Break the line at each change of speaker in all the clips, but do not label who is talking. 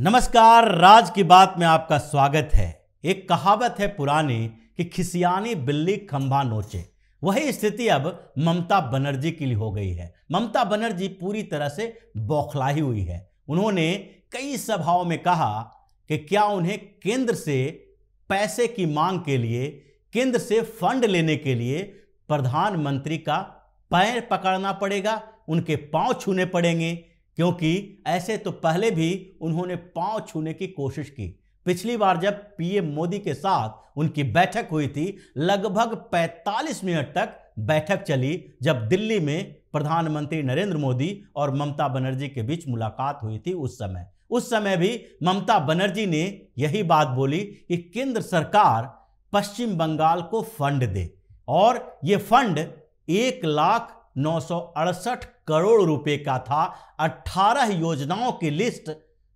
नमस्कार, राज की बात में आपका स्वागत है। एक कहावत है पुरानी कि खिसियानी बिल्ली खंभा नोचे। वही स्थिति अब ममता बनर्जी के लिए हो गई है। ममता बनर्जी पूरी तरह से बौखलाई हुई है। उन्होंने कई सभाओं में कहा कि क्या उन्हें केंद्र से पैसे की मांग के लिए, केंद्र से फंड लेने के लिए प्रधानमंत्री का पैर पकड़ना पड़ेगा, उनके पाँव छूने पड़ेंगे क्योंकि ऐसे तो पहले भी उन्होंने पाँव छूने की कोशिश की। पिछली बार जब पीएम मोदी के साथ उनकी बैठक हुई थी, लगभग 45 मिनट तक बैठक चली जब दिल्ली में प्रधानमंत्री नरेंद्र मोदी और ममता बनर्जी के बीच मुलाकात हुई थी उस समय। उस समय भी ममता बनर्जी ने यही बात बोली कि केंद्र सरकार पश्चिम बंगाल को फंड दे और ये फंड एक लाख नौ सौ अड़सठ करोड़ रुपए का था। 18 योजनाओं की लिस्ट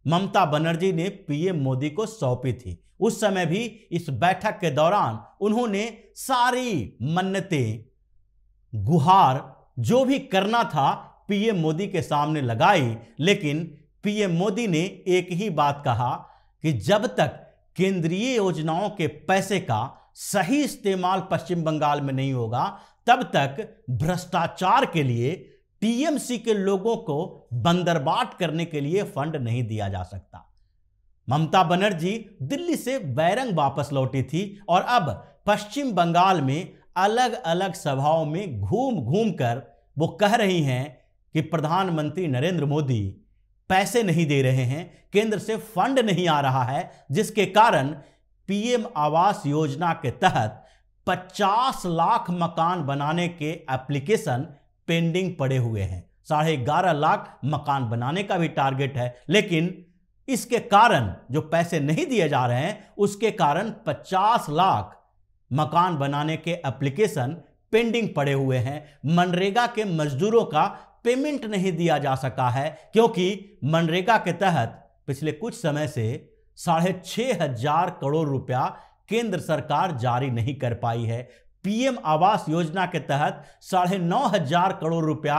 ममता बनर्जी ने पीएम मोदी को सौंपी थी। उस समय भी इस बैठक के दौरान उन्होंने सारी मन्नतें, गुहार, जो भी करना था, पीएम मोदी के सामने लगाई। लेकिन पीएम मोदी ने एक ही बात कहा कि जब तक केंद्रीय योजनाओं के पैसे का सही इस्तेमाल पश्चिम बंगाल में नहीं होगा। तब तक भ्रष्टाचार के लिए टीएमसी के लोगों को बंदरबाट करने के लिए फंड नहीं दिया जा सकता। ममता बनर्जी दिल्ली से बैरंग वापस लौटी थी और अब पश्चिम बंगाल में अलग अलग सभाओं में घूम घूम कर वो कह रही हैं कि प्रधानमंत्री नरेंद्र मोदी पैसे नहीं दे रहे हैं, केंद्र से फंड नहीं आ रहा है, जिसके कारण पीएम आवास योजना के तहत 50 लाख मकान बनाने के एप्लीकेशन पेंडिंग पड़े हुए हैं। साढ़े ग्यारह लाख मकान बनाने का भी टारगेट है, लेकिन इसके कारण जो पैसे नहीं दिए जा रहे हैं, उसके कारण 50 लाख मकान बनाने के एप्लीकेशन पेंडिंग पड़े हुए हैं। मनरेगा के मजदूरों का पेमेंट नहीं दिया जा सका है, क्योंकि मनरेगा के तहत पिछले कुछ समय से साढ़े छह हज़ार करोड़ रुपया केंद्र सरकार जारी नहीं कर पाई है। पीएम आवास योजना के तहत साढ़े नौ हज़ार करोड़ रुपया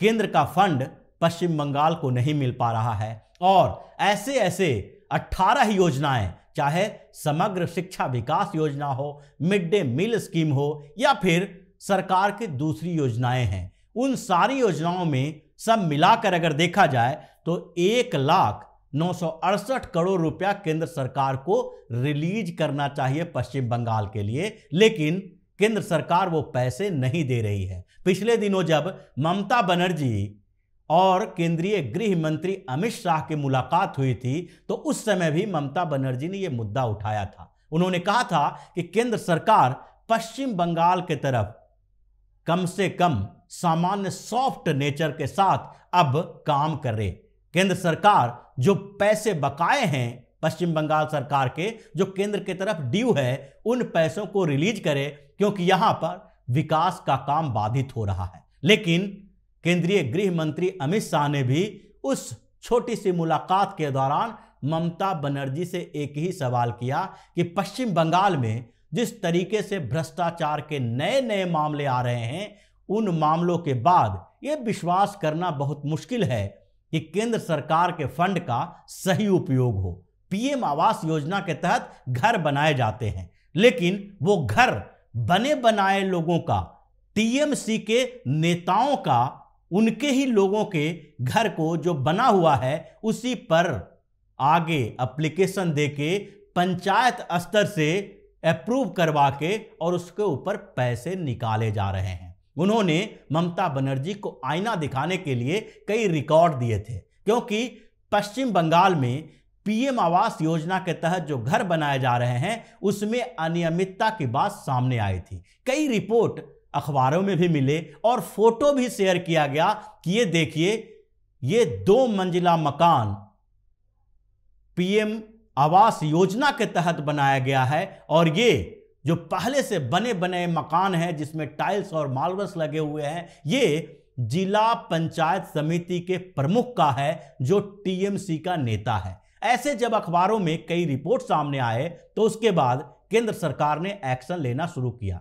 केंद्र का फंड पश्चिम बंगाल को नहीं मिल पा रहा है। और ऐसे ऐसे 18 योजनाएँ, चाहे समग्र शिक्षा विकास योजना हो, मिड डे मील स्कीम हो, या फिर सरकार की दूसरी योजनाएँ हैं, उन सारी योजनाओं में सब मिलाकर अगर देखा जाए तो एक लाख नौ सौ अड़सठ करोड़ रुपया केंद्र सरकार को रिलीज़ करना चाहिए पश्चिम बंगाल के लिए, लेकिन केंद्र सरकार वो पैसे नहीं दे रही है। पिछले दिनों जब ममता बनर्जी और केंद्रीय गृह मंत्री अमित शाह की मुलाकात हुई थी तो उस समय भी ममता बनर्जी ने यह मुद्दा उठाया था। उन्होंने कहा था कि केंद्र सरकार पश्चिम बंगाल के तरफ़ कम से कम सामान्य सॉफ्ट नेचर के साथ अब काम करे। केंद्र सरकार जो पैसे बकाए हैं, पश्चिम बंगाल सरकार के, जो केंद्र की तरफ़ ड्यू है, उन पैसों को रिलीज़ करे, क्योंकि यहाँ पर विकास का काम बाधित हो रहा है। लेकिन केंद्रीय गृह मंत्री अमित शाह ने भी उस छोटी सी मुलाकात के दौरान ममता बनर्जी से एक ही सवाल किया कि पश्चिम बंगाल में जिस तरीके से भ्रष्टाचार के नए नए मामले आ रहे हैं, उन मामलों के बाद ये विश्वास करना बहुत मुश्किल है कि केंद्र सरकार के फंड का सही उपयोग हो। पीएम आवास योजना के तहत घर बनाए जाते हैं, लेकिन वो घर बने बनाए लोगों का, टीएमसी के नेताओं का, उनके ही लोगों के घर को जो बना हुआ है, उसी पर आगे एप्लीकेशन देके पंचायत स्तर से अप्रूव करवा के और उसके ऊपर पैसे निकाले जा रहे हैं। उन्होंने ममता बनर्जी को आईना दिखाने के लिए कई रिकॉर्ड दिए थे, क्योंकि पश्चिम बंगाल में पीएम आवास योजना के तहत जो घर बनाए जा रहे हैं, उसमें अनियमितता की बात सामने आई थी। कई रिपोर्ट अखबारों में भी मिले और फ़ोटो भी शेयर किया गया कि ये देखिए, ये दो मंजिला मकान पीएम आवास योजना के तहत बनाया गया है और ये जो पहले से बने बने मकान हैं, जिसमें टाइल्स और मार्बल्स लगे हुए हैं, ये जिला पंचायत समिति के प्रमुख का है, जो टीएमसी का नेता है। ऐसे जब अखबारों में कई रिपोर्ट सामने आए तो उसके बाद केंद्र सरकार ने एक्शन लेना शुरू किया।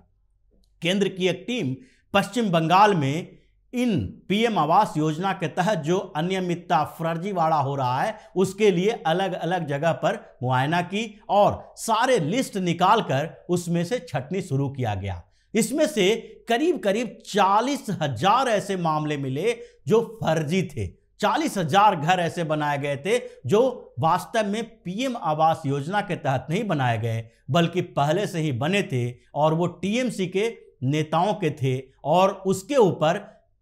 केंद्र की एक टीम पश्चिम बंगाल में इन पीएम आवास योजना के तहत जो अनियमितता फर्जीवाड़ा हो रहा है, उसके लिए अलग अलग जगह पर मुआयना की और सारे लिस्ट निकालकर उसमें से छटनी शुरू किया गया। इसमें से करीब करीब चालीस हज़ार ऐसे मामले मिले जो फर्जी थे। चालीस हज़ार घर ऐसे बनाए गए थे जो वास्तव में पीएम आवास योजना के तहत नहीं बनाए गए, बल्कि पहले से ही बने थे और वो टीएमसी के नेताओं के थे और उसके ऊपर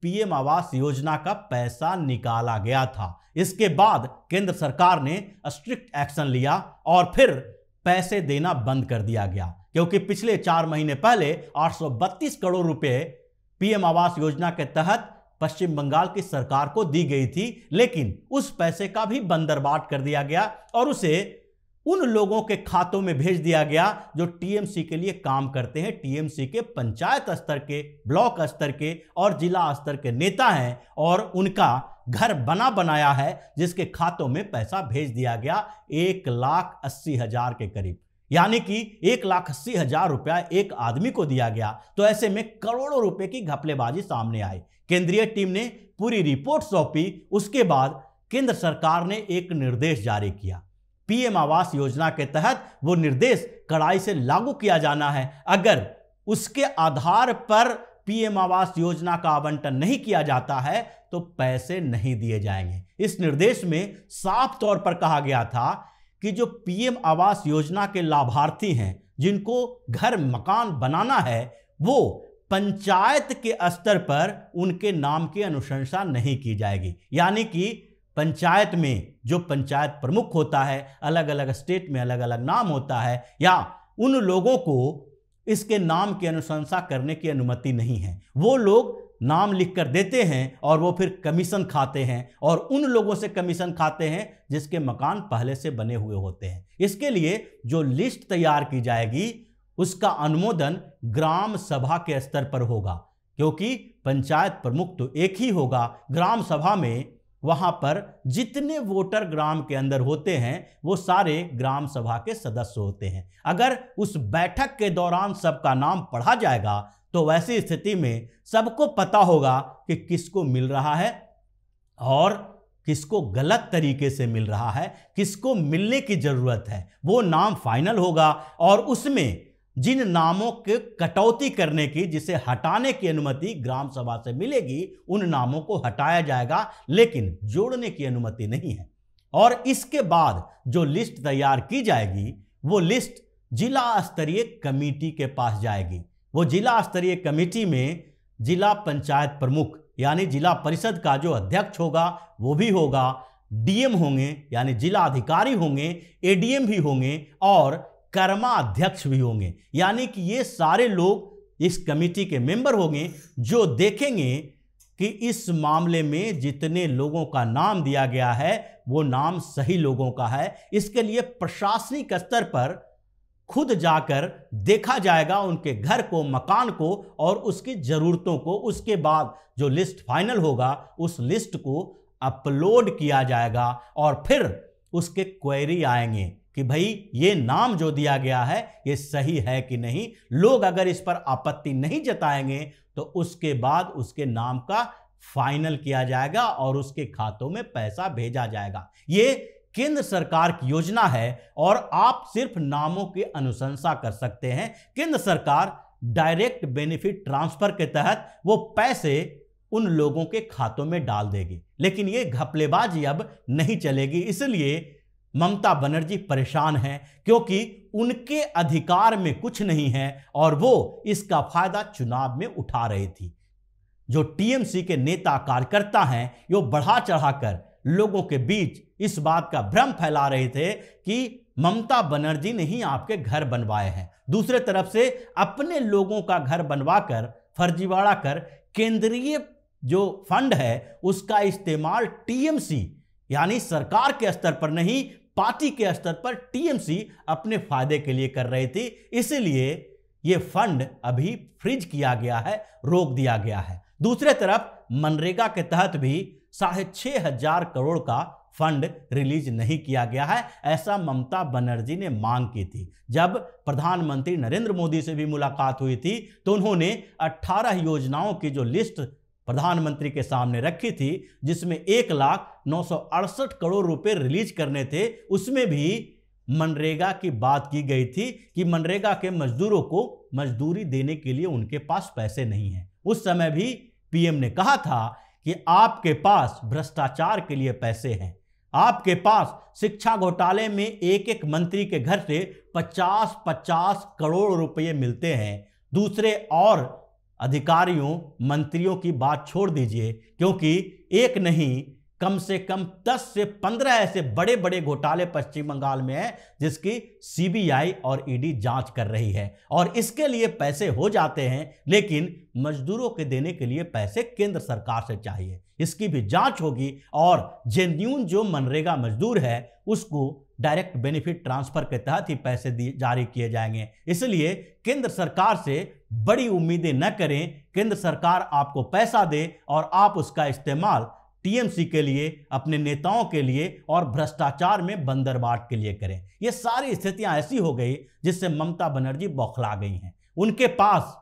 पीएम आवास योजना का पैसा निकाला गया था। इसके बाद केंद्र सरकार ने स्ट्रिक्ट एक्शन लिया और फिर पैसे देना बंद कर दिया गया, क्योंकि पिछले चार महीने पहले 832 करोड़ रुपए पीएम आवास योजना के तहत पश्चिम बंगाल की सरकार को दी गई थी, लेकिन उस पैसे का भी बंदरबाट कर दिया गया और उसे उन लोगों के खातों में भेज दिया गया जो टीएमसी के लिए काम करते हैं। टीएमसी के पंचायत स्तर के, ब्लॉक स्तर के और जिला स्तर के नेता हैं और उनका घर बना बनाया है, जिसके खातों में पैसा भेज दिया गया एक लाख अस्सी हज़ार के करीब। यानी कि एक लाख अस्सी हज़ार रुपया एक आदमी को दिया गया। तो ऐसे में करोड़ों रुपए की घपलेबाजी सामने आई। केंद्रीय टीम ने पूरी रिपोर्ट सौंपी। उसके बाद केंद्र सरकार ने एक निर्देश जारी किया। पीएम आवास योजना के तहत वो निर्देश कड़ाई से लागू किया जाना है। अगर उसके आधार पर पीएम आवास योजना का आवंटन नहीं किया जाता है तो पैसे नहीं दिए जाएँगे। इस निर्देश में साफ़ तौर पर कहा गया था कि जो पीएम आवास योजना के लाभार्थी हैं, जिनको घर मकान बनाना है, वो पंचायत के स्तर पर उनके नाम की अनुशंसा नहीं की जाएगी। यानी कि पंचायत में जो पंचायत प्रमुख होता है अलग अलग स्टेट में अलग अलग नाम होता है, या उन लोगों को इसके नाम की अनुशंसा करने की अनुमति नहीं है। वो लोग नाम लिख कर देते हैं और वो फिर कमीशन खाते हैं और उन लोगों से कमीशन खाते हैं जिसके मकान पहले से बने हुए होते हैं। इसके लिए जो लिस्ट तैयार की जाएगी, उसका अनुमोदन ग्राम सभा के स्तर पर होगा, क्योंकि पंचायत प्रमुख तो एक ही होगा। ग्राम सभा में वहाँ पर जितने वोटर ग्राम के अंदर होते हैं, वो सारे ग्राम सभा के सदस्य होते हैं। अगर उस बैठक के दौरान सबका नाम पढ़ा जाएगा तो वैसी स्थिति में सबको पता होगा कि किसको मिल रहा है और किसको गलत तरीके से मिल रहा है, किसको मिलने की ज़रूरत है। वो नाम फाइनल होगा और उसमें जिन नामों के कटौती करने की, जिसे हटाने की अनुमति ग्राम सभा से मिलेगी, उन नामों को हटाया जाएगा, लेकिन जोड़ने की अनुमति नहीं है। और इसके बाद जो लिस्ट तैयार की जाएगी, वो लिस्ट जिला स्तरीय कमेटी के पास जाएगी। वो जिला स्तरीय कमेटी में जिला पंचायत प्रमुख, यानी जिला परिषद का जो अध्यक्ष होगा, वो भी होगा। डीएम होंगे, यानी जिला अधिकारी होंगे, एडीएम भी होंगे, और कर्मा अध्यक्ष भी होंगे। यानी कि ये सारे लोग इस कमेटी के मेंबर होंगे जो देखेंगे कि इस मामले में जितने लोगों का नाम दिया गया है, वो नाम सही लोगों का है। इसके लिए प्रशासनिक स्तर पर खुद जाकर देखा जाएगा उनके घर को, मकान को और उसकी ज़रूरतों को। उसके बाद जो लिस्ट फाइनल होगा, उस लिस्ट को अपलोड किया जाएगा और फिर उसके क्वेरी आएँगे। कि भाई, ये नाम जो दिया गया है, ये सही है कि नहीं? लोग अगर इस पर आपत्ति नहीं जताएँगे तो उसके बाद उसके नाम का फाइनल किया जाएगा और उसके खातों में पैसा भेजा जाएगा। ये केंद्र सरकार की योजना है और आप सिर्फ़ नामों की अनुशंसा कर सकते हैं। केंद्र सरकार डायरेक्ट बेनिफिट ट्रांसफ़र के तहत वो पैसे उन लोगों के खातों में डाल देगी। लेकिन ये घपलेबाजी अब नहीं चलेगी, इसलिए ममता बनर्जी परेशान हैं क्योंकि उनके अधिकार में कुछ नहीं है और वो इसका फ़ायदा चुनाव में उठा रही थी। जो टीएमसी के नेता कार्यकर्ता हैं, वो बढ़ा चढ़ाकर लोगों के बीच इस बात का भ्रम फैला रहे थे कि ममता बनर्जी ने ही आपके घर बनवाए हैं। दूसरे तरफ़ से अपने लोगों का घर बनवाकर, फर्जीवाड़ा कर केंद्रीय जो फंड है, उसका इस्तेमाल टीएमसी, यानी सरकार के स्तर पर नहीं पार्टी के स्तर पर टीएमसी अपने फ़ायदे के लिए कर रही थी, इसलिए ये फंड अभी फ्रीज किया गया है, रोक दिया गया है। दूसरे तरफ़, मनरेगा के तहत भी साढ़े छह हज़ार करोड़ का फंड रिलीज़ नहीं किया गया है, ऐसा ममता बनर्जी ने मांग की थी। जब प्रधानमंत्री नरेंद्र मोदी से भी मुलाकात हुई थी तो उन्होंने 18 योजनाओं की जो लिस्ट प्रधानमंत्री के सामने रखी थी, जिसमें एक लाख नौ सौ अड़सठ करोड़ रुपए रिलीज़ करने थे। उसमें भी मनरेगा की बात की गई थी कि मनरेगा के मजदूरों को मजदूरी देने के लिए उनके पास पैसे नहीं हैं। उस समय भी पीएम ने कहा था कि आपके पास भ्रष्टाचार के लिए पैसे हैं। आपके पास शिक्षा घोटाले में एक एक मंत्री के घर से 50-50 करोड़ रुपए मिलते हैं। दूसरे और अधिकारियों, मंत्रियों की बात छोड़ दीजिए, क्योंकि एक नहीं, कम से कम 10 से 15 ऐसे बड़े बड़े घोटाले पश्चिम बंगाल में हैं, जिसकी सीबीआई और ईडी जाँच कर रही है। और इसके लिए पैसे हो जाते हैं, लेकिन मजदूरों के देने के लिए पैसे केंद्र सरकार से चाहिए। इसकी भी जाँच होगी और जेन्यून जो मनरेगा मजदूर है, उसको डायरेक्ट बेनिफिट ट्रांसफ़र के तहत ही पैसे जारी किए जाएँगे। इसलिए केंद्र सरकार से बड़ी उम्मीदें न करें। केंद्र सरकार आपको पैसा दे और आप उसका इस्तेमाल टीएमसी के लिए, अपने नेताओं के लिए और भ्रष्टाचार में बंदरबाट के लिए करें। ये सारी स्थितियाँ ऐसी हो गई जिससे ममता बनर्जी बौखला गई हैं। उनके पास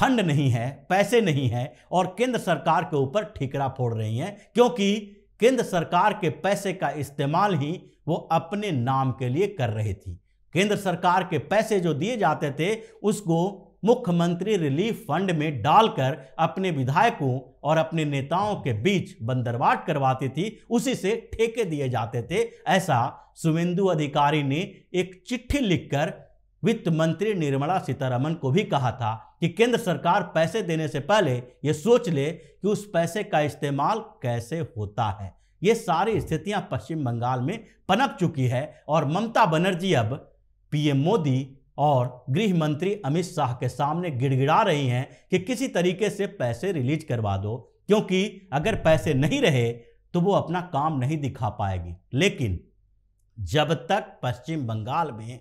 फंड नहीं है, पैसे नहीं है और केंद्र सरकार के ऊपर ठिकरा फोड़ रही हैं, क्योंकि केंद्र सरकार के पैसे का इस्तेमाल ही वो अपने नाम के लिए कर रही थी। केंद्र सरकार के पैसे जो दिए जाते थे, उसको मुख्यमंत्री रिलीफ फंड में डालकर अपने विधायकों और अपने नेताओं के बीच बंदरवाट करवाती थी, उसी से ठेके दिए जाते थे। ऐसा सुवेंदु अधिकारी ने एक चिट्ठी लिखकर वित्त मंत्री निर्मला सीतारमन को भी कहा था कि केंद्र सरकार पैसे देने से पहले यह सोच ले कि उस पैसे का इस्तेमाल कैसे होता है। ये सारी स्थितियाँ पश्चिम बंगाल में पनप चुकी है और ममता बनर्जी अब पीएम मोदी और गृह मंत्री अमित शाह के सामने गिड़गिड़ा रही हैं कि किसी तरीके से पैसे रिलीज़ करवा दो, क्योंकि अगर पैसे नहीं रहे तो वो अपना काम नहीं दिखा पाएगी। लेकिन जब तक पश्चिम बंगाल में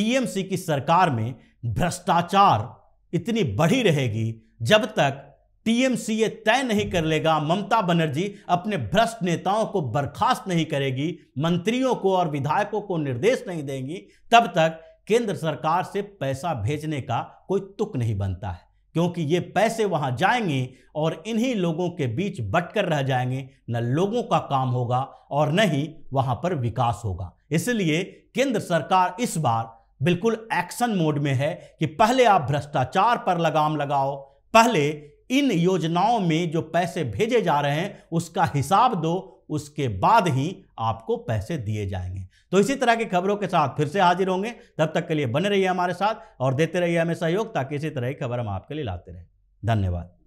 टीएमसी की सरकार में भ्रष्टाचार इतनी बढ़ी रहेगी जब तक टीएमसी ये तय नहीं कर लेगा। ममता बनर्जी अपने भ्रष्ट नेताओं को बर्खास्त नहीं करेगी, मंत्रियों को और विधायकों को निर्देश नहीं देंगी, तब तक केंद्र सरकार से पैसा भेजने का कोई तुक नहीं बनता है, क्योंकि ये पैसे वहाँ जाएँगे और इन्हीं लोगों के बीच बटकर रह जाएँगे। न लोगों का काम होगा और न ही वहाँ पर विकास होगा। इसलिए केंद्र सरकार इस बार बिल्कुल एक्शन मोड में है कि पहले आप भ्रष्टाचार पर लगाम लगाओ, पहले इन योजनाओं में जो पैसे भेजे जा रहे हैं, उसका हिसाब दो, उसके बाद ही आपको पैसे दिए जाएँगे। तो इसी तरह की खबरों के साथ फिर से हाजिर होंगे। तब तक के लिए बने रहिए हमारे साथ और देते रहिए हमें सहयोग ताकि इसी तरह की खबर हम आपके लिए लाते रहें। धन्यवाद।